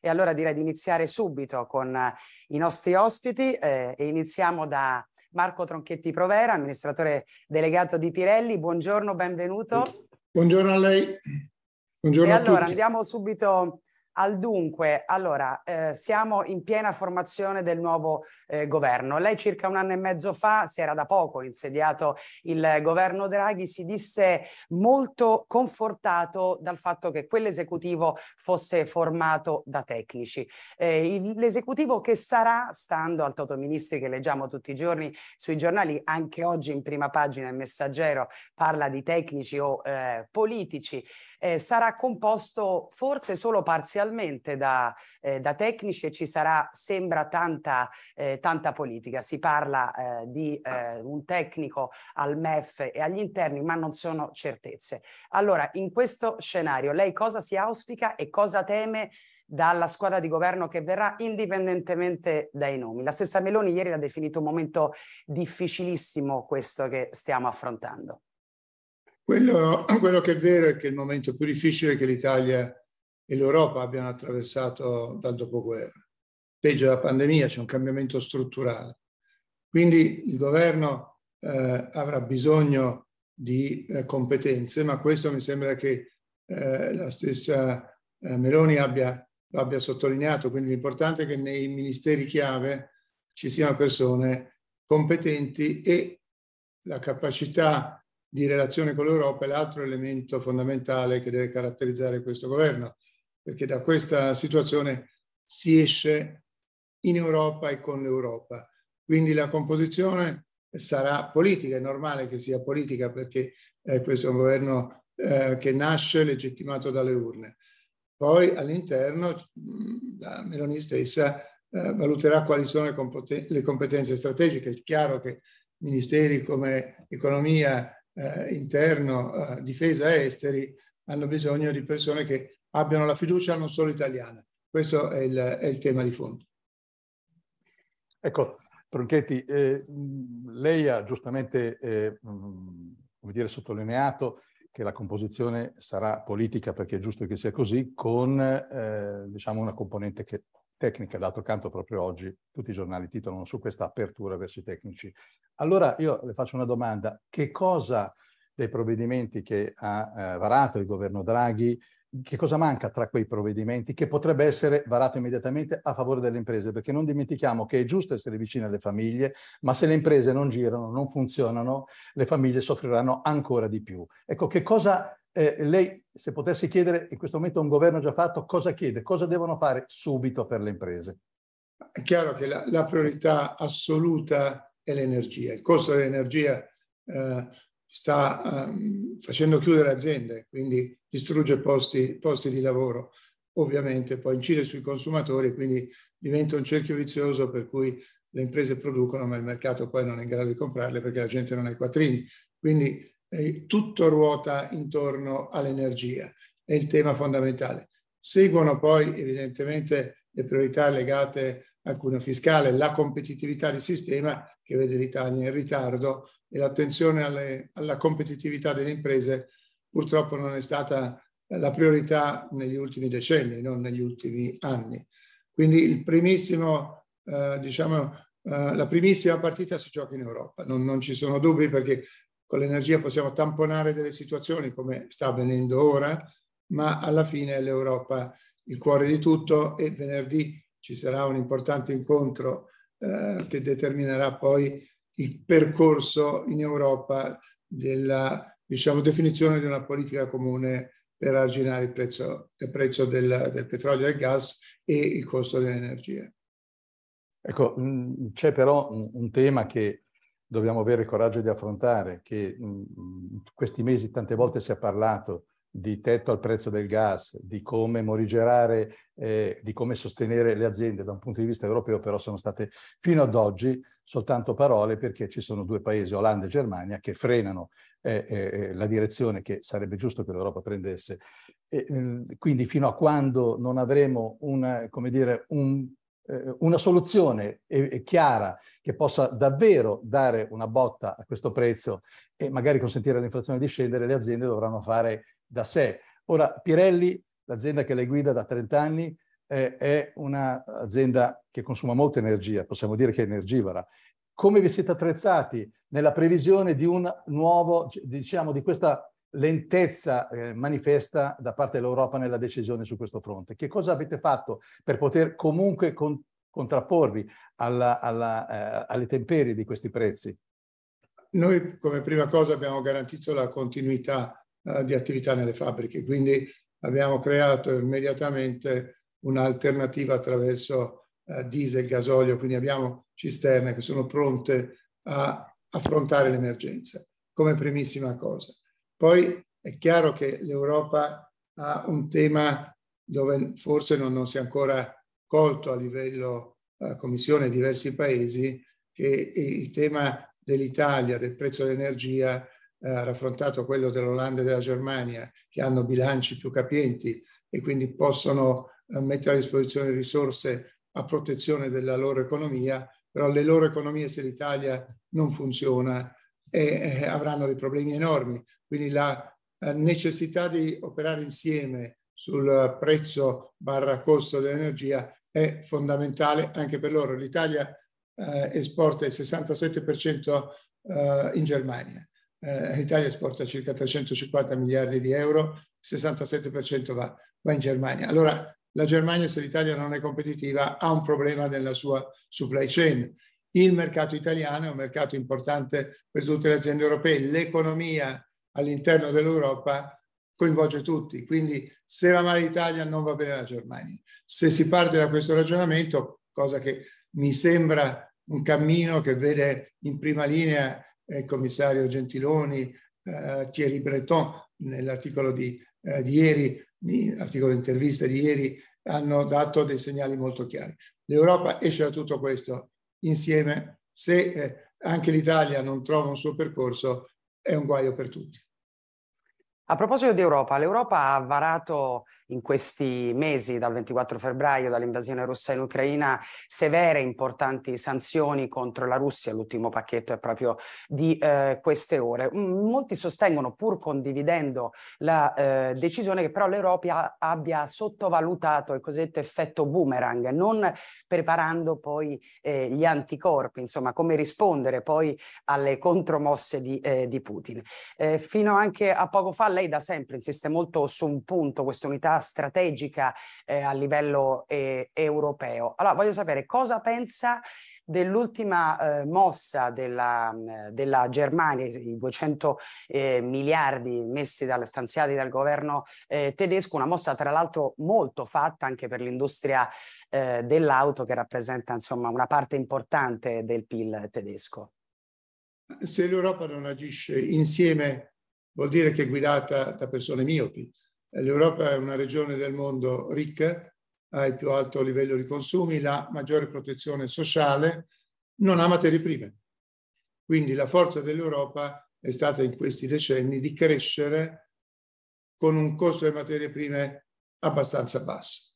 E allora direi di iniziare subito con eh, i nostri ospiti eh, e iniziamo da Marco Tronchetti Provera, amministratore delegato di Pirelli. Buongiorno, benvenuto. Buongiorno a lei. Buongiorno e allora tutti. andiamo subito al dunque, allora, eh, siamo in piena formazione del nuovo eh, governo. Lei circa un anno e mezzo fa, si era da poco insediato il governo Draghi, si disse molto confortato dal fatto che quell'esecutivo fosse formato da tecnici. Eh, l'esecutivo che sarà, stando al Toto Ministri che leggiamo tutti i giorni sui giornali, anche oggi in prima pagina il messaggero parla di tecnici o eh, politici, eh, sarà composto forse solo parzialmente da, eh, da, tecnici e ci sarà, sembra, tanta, eh, tanta politica. Si parla eh, di eh, un tecnico al MEF e agli interni, ma non sono certezze. Allora, in questo scenario, lei cosa si auspica e cosa teme dalla squadra di governo che verrà indipendentemente dai nomi. La stessa Meloni ieri l'ha definito un momento difficilissimo questo che stiamo affrontando. Quello, quello, che è vero è che il momento più difficile che l'Italia e l'Europa abbiano attraversato dal dopoguerra. Peggio della pandemia, c'è un cambiamento strutturale. Quindi il governo eh, avrà bisogno di eh, competenze, ma questo mi sembra che eh, la stessa eh, Meloni abbia, abbia sottolineato. Quindi l'importante è che nei ministeri chiave ci siano persone competenti e la capacità di relazione con l'Europa è l'altro elemento fondamentale che deve caratterizzare questo governo, perché da questa situazione si esce in Europa e con l'Europa. Quindi la composizione sarà politica, è normale che sia politica perché eh, questo è un governo eh, che nasce legittimato dalle urne. Poi all'interno la Meloni stessa eh, valuterà quali sono le, le competenze strategiche. È chiaro che ministeri come economia, eh, interno, eh, difesa e esteri hanno bisogno di persone che abbiano la fiducia non solo italiana. Questo è il, è il tema di fondo. Ecco, Tronchetti, eh, lei ha giustamente eh, come dire, sottolineato che la composizione sarà politica perché è giusto che sia così, con eh, diciamo una componente che tecnica. D'altro canto, proprio oggi tutti i giornali titolano su questa apertura verso i tecnici. Allora io le faccio una domanda. Che cosa dei provvedimenti che ha eh, varato il governo Draghi, che cosa manca tra quei provvedimenti che potrebbe essere varato immediatamente a favore delle imprese? Perché non dimentichiamo che è giusto essere vicini alle famiglie, ma se le imprese non girano, non funzionano, le famiglie soffriranno ancora di più. Ecco, che cosa eh, lei, se potesse chiedere in questo momento a un governo già fatto, cosa chiede? Cosa devono fare subito per le imprese? È chiaro che la, la priorità assoluta è l'energia. Il costo dell'energia eh, sta um, facendo chiudere aziende, quindi distrugge posti, posti di lavoro. Ovviamente poi incide sui consumatori, quindi diventa un cerchio vizioso per cui le imprese producono ma il mercato poi non è in grado di comprarle perché la gente non ha i quattrini. Quindi eh, tutto ruota intorno all'energia, è il tema fondamentale. Seguono poi evidentemente le priorità legate al cuneo fiscale, la competitività del sistema che vede l'Italia in ritardo e l'attenzione alle, alla competitività delle imprese purtroppo non è stata la priorità negli ultimi decenni, non negli ultimi anni. Quindi il primissimo, eh, diciamo, eh, la primissima partita si gioca in Europa, non, non ci sono dubbi perché con l'energia possiamo tamponare delle situazioni come sta avvenendo ora, ma alla fine è l'Europa il cuore di tutto e venerdì ci sarà un importante incontro eh, che determinerà poi il percorso in Europa della diciamo, definizione di una politica comune per arginare il prezzo, il prezzo del, del petrolio e del gas e il costo dell'energia. Ecco, c'è però un, tema che dobbiamo avere il coraggio di affrontare, che in questi mesi tante volte si è parlato di tetto al prezzo del gas, di come morigerare, eh, di come sostenere le aziende da un punto di vista europeo, però sono state fino ad oggi soltanto parole perché ci sono due paesi, Olanda e Germania, che frenano eh, eh, la direzione che sarebbe giusto che l'Europa prendesse. E, quindi fino a quando non avremo una, come dire, un eh, una soluzione chiara che possa davvero dare una botta a questo prezzo e magari consentire all'inflazione di scendere, le aziende dovranno fare da sé. Ora, Pirelli, l'azienda che lei guida da 30 anni, eh, è un'azienda che consuma molta energia, possiamo dire che è energivora. Come vi siete attrezzati nella previsione di un nuovo, diciamo, di questa lentezza eh, manifesta da parte dell'Europa nella decisione su questo fronte? Che cosa avete fatto per poter comunque con, contrapporvi alla, alla, eh, alle temperie di questi prezzi? Noi come prima cosa abbiamo garantito la continuità eh, di attività nelle fabbriche, quindi abbiamo creato immediatamente un'alternativa attraverso eh, diesel, gasolio, quindi abbiamo cisterne che sono pronte a affrontare l'emergenza come primissima cosa. Poi è chiaro che l'Europa ha un tema dove forse non, non si è ancora colto a livello eh, Commissione diversi paesi, che il tema dell'Italia, del prezzo dell'energia, eh, raffrontato quello dell'Olanda e della Germania, che hanno bilanci più capienti e quindi possono eh, mettere a disposizione risorse a protezione della loro economia, però le loro economie se l'Italia non funziona eh, avranno dei problemi enormi. Quindi la eh, necessità di operare insieme sul prezzo barra costo dell'energia è fondamentale anche per loro. L'Italia eh, esporta il 67% eh, in Germania. Eh, L'Italia esporta circa 350 miliardi di euro, il 67% va, va in Germania. Allora la Germania, se l'Italia non è competitiva, ha un problema nella sua supply chain. Il mercato italiano è un mercato importante per tutte le aziende europee. L'economia all'interno dell'Europa coinvolge tutti, quindi se va male l'Italia non va bene la Germania. Se si parte da questo ragionamento, cosa che mi sembra un cammino che vede in prima linea il commissario Gentiloni, eh, Thierry Breton, nell'articolo di, eh, di ieri, l'articolo intervista di ieri, hanno dato dei segnali molto chiari. L'Europa esce da tutto questo insieme. Se eh, anche l'Italia non trova un suo percorso, è un guaio per tutti. A proposito di Europa, l'Europa ha varato in questi mesi, dal 24 febbraio, dall'invasione russa in Ucraina, severe importanti sanzioni contro la Russia. L'ultimo pacchetto è proprio di eh, queste ore. Molti sostengono, pur condividendo la eh, decisione, che però l'Europa abbia sottovalutato il cosiddetto effetto boomerang, non preparando poi eh, gli anticorpi, insomma, come rispondere poi alle contromosse di, eh, di Putin. Eh, fino anche a poco fa lei da sempre insiste molto su un punto, questa unità strategica eh, a livello eh, europeo. Allora voglio sapere cosa pensa dell'ultima eh, mossa della, della, Germania, i 200 eh, miliardi messi dal, stanziati dal governo eh, tedesco, una mossa tra l'altro molto fatta anche per l'industria eh, dell'auto che rappresenta insomma una parte importante del PIL tedesco. Se l'Europa non agisce insieme vuol dire che è guidata da persone miopi. L'Europa è una regione del mondo ricca, ha il più alto livello di consumi, la maggiore protezione sociale, non ha materie prime. Quindi la forza dell'Europa è stata in questi decenni di crescere con un costo delle materie prime abbastanza basso.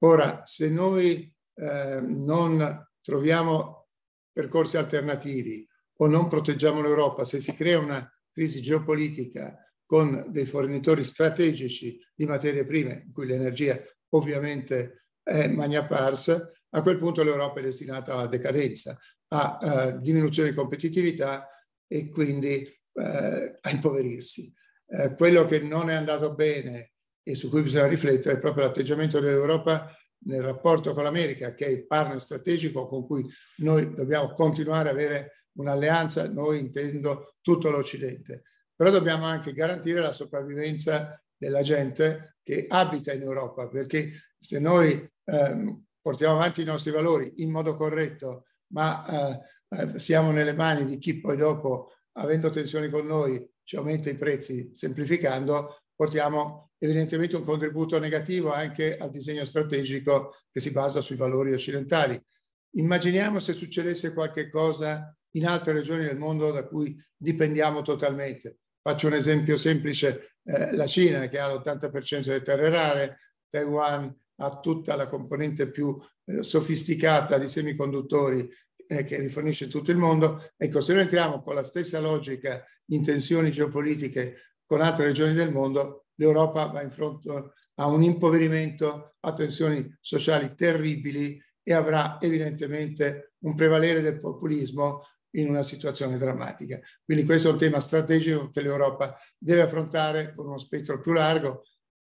Ora, se noi eh, non troviamo percorsi alternativi o non proteggiamo l'Europa, se si crea una crisi geopolitica con dei fornitori strategici di materie prime, in cui l'energia ovviamente è magna pars, a quel punto l'Europa è destinata alla decadenza, a, a eh, diminuzione di competitività e quindi eh, a impoverirsi. Eh, quello che non è andato bene e su cui bisogna riflettere è proprio l'atteggiamento dell'Europa nel rapporto con l'America, che è il partner strategico con cui noi dobbiamo continuare ad avere un'alleanza, noi intendo tutto l'Occidente però dobbiamo anche garantire la sopravvivenza della gente che abita in Europa, perché se noi ehm, portiamo avanti i nostri valori in modo corretto, ma eh, eh, siamo nelle mani di chi poi dopo, avendo tensioni con noi, ci aumenta i prezzi semplificando, portiamo evidentemente un contributo negativo anche al disegno strategico che si basa sui valori occidentali. Immaginiamo se succedesse qualche cosa in altre regioni del mondo da cui dipendiamo totalmente. Faccio un esempio semplice, eh, la Cina che ha l'80% delle terre rare, Taiwan ha tutta la componente più eh, sofisticata di semiconduttori eh, che rifornisce tutto il mondo. Ecco, se noi entriamo con la stessa logica in tensioni geopolitiche con altre regioni del mondo, l'Europa va in fronte a un impoverimento, a tensioni sociali terribili e avrà evidentemente un prevalere del populismo in una situazione drammatica. Quindi questo è un tema strategico che l'Europa deve affrontare con uno spettro più largo.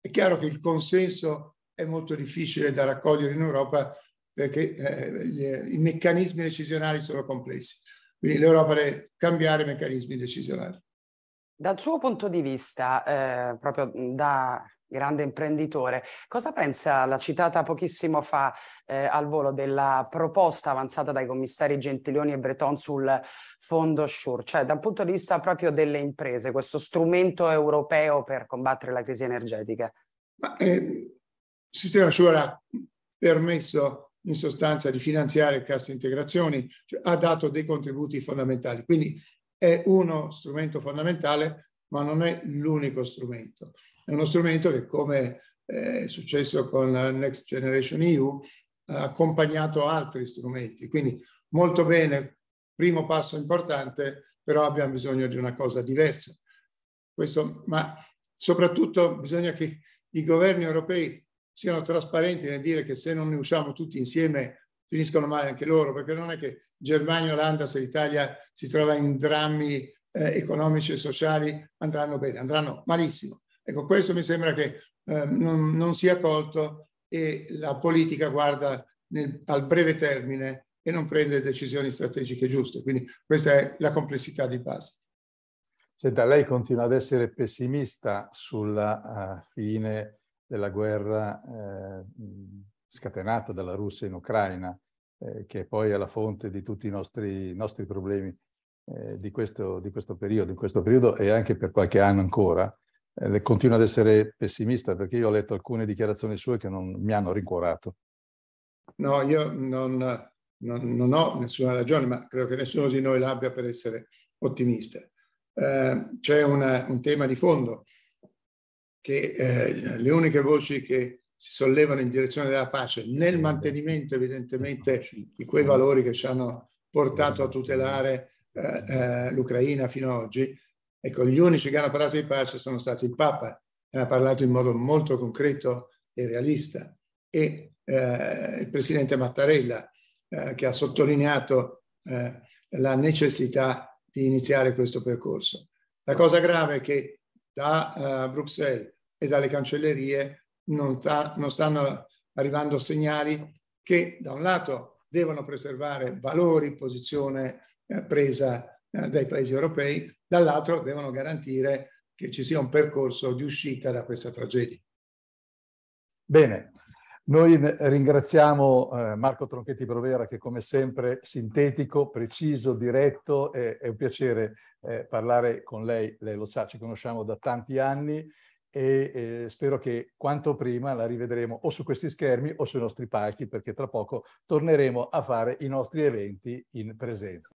È chiaro che il consenso è molto difficile da raccogliere in Europa perché eh, gli, i meccanismi decisionali sono complessi. Quindi l'Europa deve cambiare i meccanismi decisionali. Dal suo punto di vista, eh, proprio da grande imprenditore, cosa pensa la citata pochissimo fa eh, al volo della proposta avanzata dai commissari Gentiloni e Breton sul fondo SURE, cioè dal punto di vista proprio delle imprese, questo strumento europeo per combattere la crisi energetica? Ma, eh, il sistema SURE ha permesso in sostanza di finanziare cassa integrazioni, cioè ha dato dei contributi fondamentali. Quindi è uno strumento fondamentale, ma non è l'unico strumento. È uno strumento che, come è successo con Next Generation EU, ha accompagnato altri strumenti. Quindi molto bene, primo passo importante, però abbiamo bisogno di una cosa diversa. Questo, ma soprattutto bisogna che i governi europei siano trasparenti nel dire che se non ne usciamo tutti insieme finiscono male anche loro, perché non è che Germania, Olanda, se l'Italia si trova in drammi eh, economici e sociali, andranno bene, andranno malissimo. Ecco, questo mi sembra che eh, non, non, sia colto e la politica guarda nel, al breve termine e non prende decisioni strategiche giuste. Quindi questa è la complessità di base. Senta, lei continua ad essere pessimista sulla uh, fine della guerra eh, scatenata dalla Russia in Ucraina, eh, che poi è la fonte di tutti i nostri, nostri problemi eh, di, questo, di, questo, periodo, in questo periodo e anche per qualche anno ancora. Eh, continuo ad essere pessimista perché io ho letto alcune dichiarazioni sue che non mi hanno rincuorato. No, io non, non, non ho nessuna ragione, ma credo che nessuno di noi l'abbia per essere ottimista. Eh, c'è un tema di fondo che eh, le uniche voci che si sollevano in direzione della pace nel mantenimento evidentemente di quei valori che ci hanno portato a tutelare eh, eh, l'Ucraina fino ad oggi. Ecco, gli unici che hanno parlato di pace sono stati il Papa, che ha parlato in modo molto concreto e realista, e eh, il Presidente Mattarella, eh, che ha sottolineato eh, la necessità di iniziare questo percorso. La cosa grave è che da Bruxelles e dalle cancellerie non, ta, non stanno arrivando segnali che da un lato devono preservare valori, posizione eh, presa eh, dai paesi europei, dall'altro devono garantire che ci sia un percorso di uscita da questa tragedia. Bene, noi ringraziamo eh, Marco Tronchetti Provera che come sempre sintetico, preciso, diretto, è, un piacere eh, parlare con lei, lei lo sa, ci conosciamo da tanti anni e eh, spero che quanto prima la rivedremo o su questi schermi o sui nostri palchi perché tra poco torneremo a fare i nostri eventi in presenza.